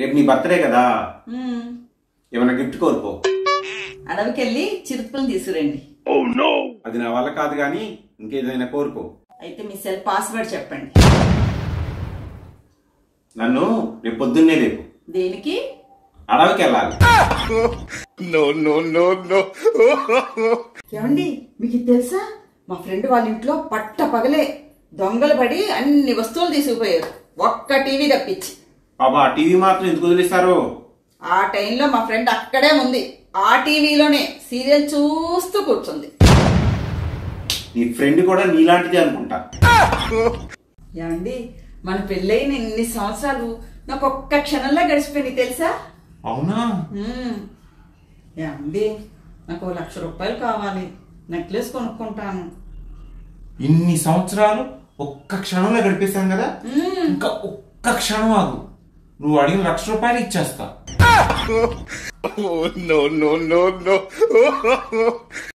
రేపు నీ బర్త్డే కదా. ఏమైనా గిఫ్ట్ కోరుకో. అడవికెళ్ళి చిరుపులు తీసుకురండి. అది నా వల్ల కాదు కానీ ఇంకేదైనా కోరుకో. అయితే మీ సెల్ పాస్వర్డ్ చెప్పండి. నన్ను రేపు పొద్దున్నే లేపు. దేనికి? అడవికి వెళ్ళాలి ఏమండి మీకు తెలుసా? మా ఫ్రెండ్ వాళ్ళ ఇంట్లో పట్ట పగలే దొంగలు పడి అన్ని వస్తువులు తీసుకుపోయారు. ఒక్క టీవీ తప్పించి. బాబా టీవీ మాత్రం ఎందుకు వదిలేస్తారు ఆ టైంలో మా ఫ్రెండ్ అక్కడే ఉంది. ఆ టీవీలోనే సీరియల్ చూస్తూ కూర్చుంది. నీ ఫ్రెండ్ కూడా నీలాంటిదే అనుకుంటా. ఏమండి మన పెళ్ళైన ఇన్ని సంవత్సరాలు నాకు ఒక్క క్షణంలో గడిచిపోయింది తెలుసా? అవునా? మ్మ్. ఏమండి నాకు ఓ లక్ష రూపాయలు కావాలి. నెక్లెస్ కొనుక్కుంటాను. ఇన్ని సంవత్సరాలు ఒక్క క్షణంలో గడిపేశాం కదా. ఇంకా ఒక్క క్షణం ఆగు. నువ్వు అడిగిన లక్ష రూపాయలు ఇచ్చేస్తా oh, no, no, no, no.